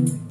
Amen.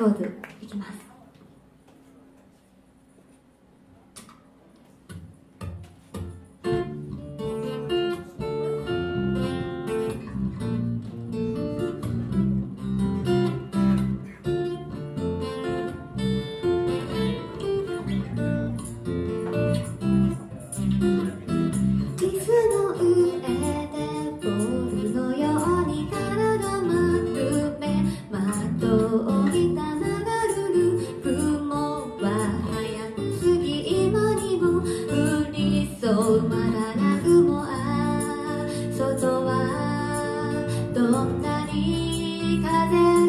と、てる雲は外はどんなに風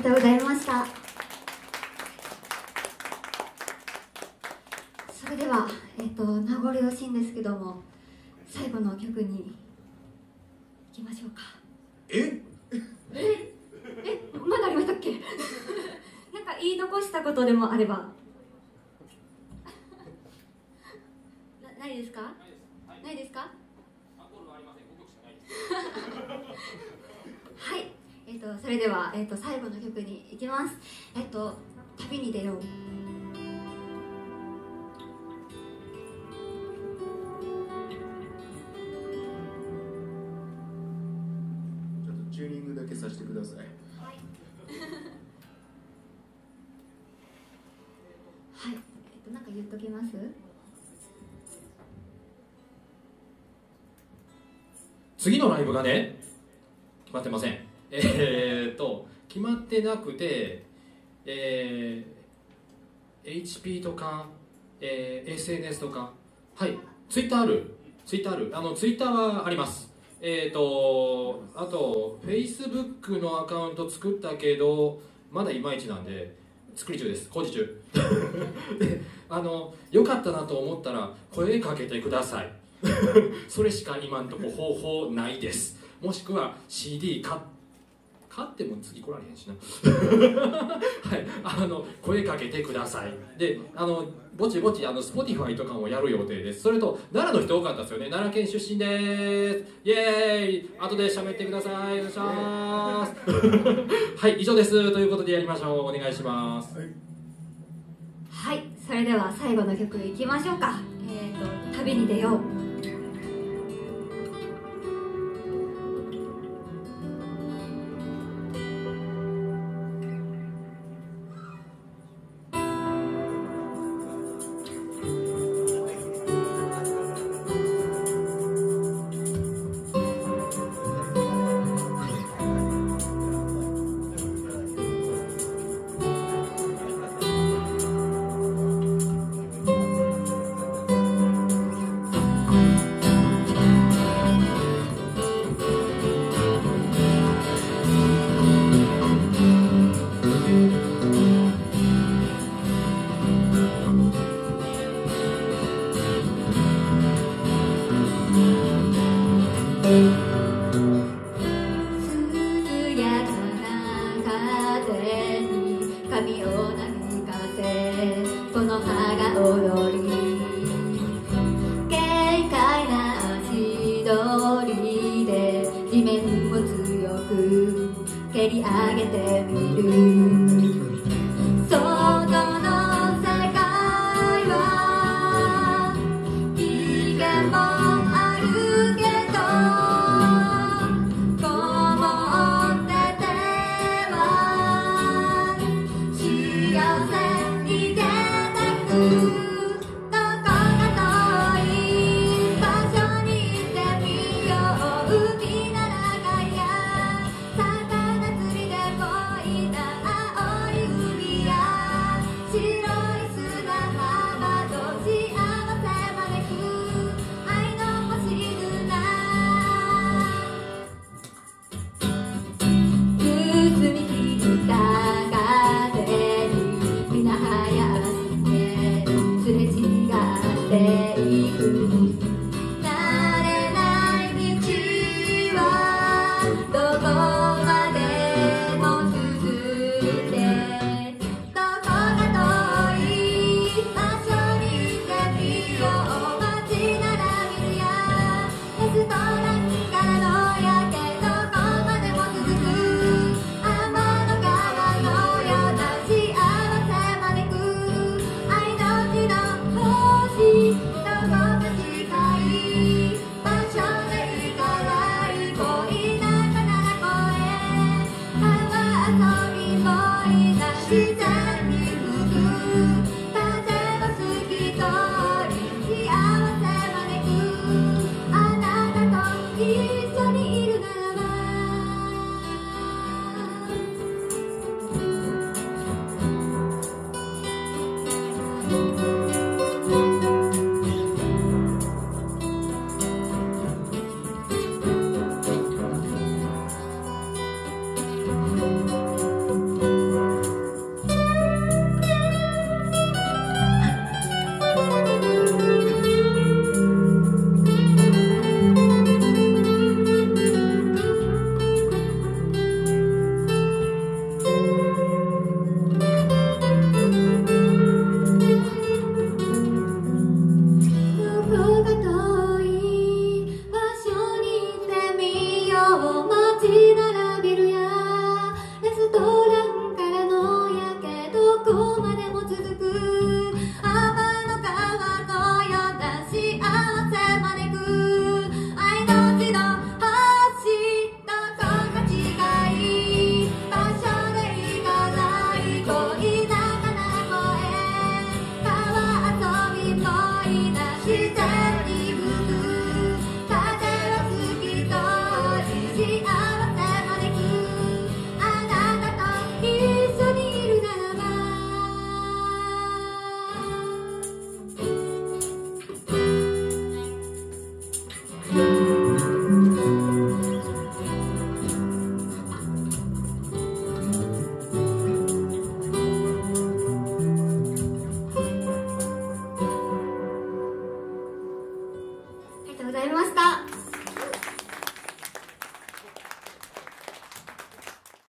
りがとうございました。それではえっ、と名残惜しいんですけども最後の曲に行きましょうか。え？え？まだありましたっけ？なんか言い残したことでもあれば。なないですか？ないですか？はいえっ、とそれでは、えっと最後の曲に行きます。えっ、と旅に出よう。ちょっとチューニングだけさせてください。はい。はい、えっと、なんか言っときます？次のライブがね決まってませんえー、っと決まってなくてえー、HP とか、えー SNS とか。はい。ツイッターある。ツイッターある。あのツイッターはあります。えー、とあと Facebook のアカウント作ったけどまだいまいちなんで作り中です。工事中。であのよかったなと思ったら声かけてください。それしか今んとこ方法ないです。もしくは CD 買って買っても次来られへんしな。はい。あの声かけてください。であのぼちぼちあの Spotify とかもやる予定です。それと奈良の人多かったですよね。奈良県出身です。イエーイ。後で喋ってください。お願いします。はい以上です。ということでやりましょう。お願いします。はい、それでは最後の曲いきましょうか。えっ、と、旅に出よう。Scooby-Doo Thank you.